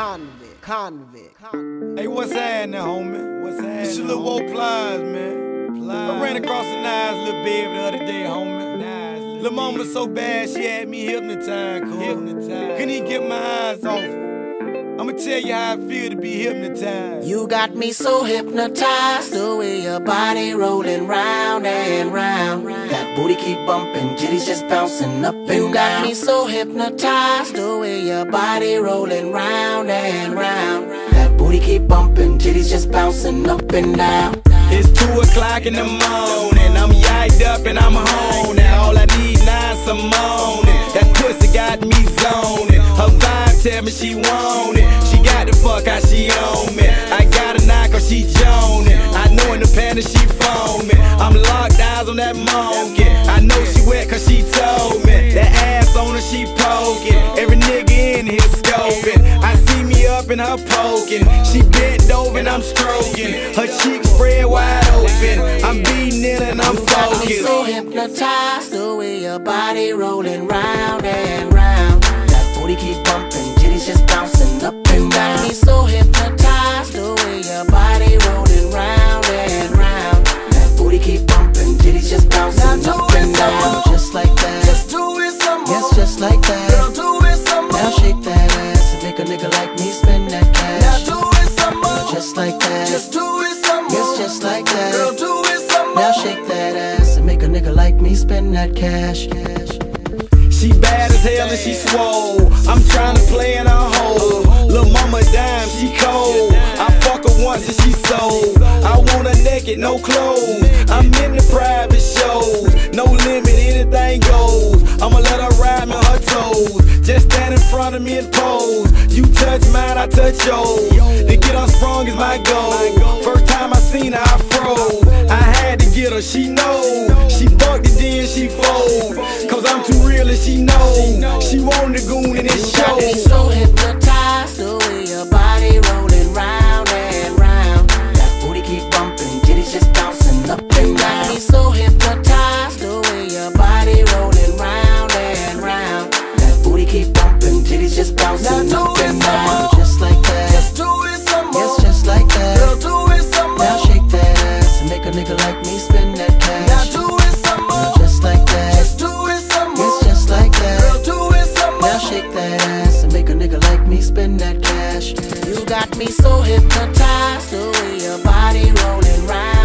Konvict, Konvict, Konvict. Hey, what's happening, homie? What's happening? It's your little Woe Plies, man. Plies. I ran across a nice little baby the other day, homie. Nice little, little mama was so bad, she had me hypnotized, cool. Hypnotized. Couldn't even get my eyes off her. I'ma tell you how I feel to be hypnotized. You got me so hypnotized, the way your body rolling round and round. That booty keep bumping, jitties just bouncing up and down. You got me so hypnotized, the body rolling round and round. That booty keep bumping, jitties just bouncing up and down. It's two o'clock in the morning, I'm yiked up and I'm home. Now all I need now is some morning. That pussy got me zoning. Her vibe tell me she want it. She got the fuck how she on me. I got a knock or she joning. I know in the panties she foaming. I'm locked eyes on that monkey. I know she wet cause she told me. That ass on her she poking. Every nigga in here scoping. I see me up in her poking. She bent over and I'm stroking. Her cheeks spread wide open. I'm beating it and I'm focused. so hypnotized, the way your body rolling round and round. That booty keep bumping, jitties just bouncing up and down. Nigga like me spend that Now cash. do it some more. Just like that. Just do it some more. Yes, just like that. Girl, do it some more. Now shake that ass and make a nigga like me spend that cash. cash. She bad as hell and she swole. I'm trying to play in her hole. Lil' mama dime, she cold. I fuck her once and she sold. I want her naked, no clothes. I'm in the private shows. No limit, anything goes. I'ma let her ride me on her toes. Just stand in front of me and I touch yours. To get her strong is my goal. First time I seen her, I froze. I had to get her, she know. She fucked spend that cash. You got me so hypnotized, the way your body rolling round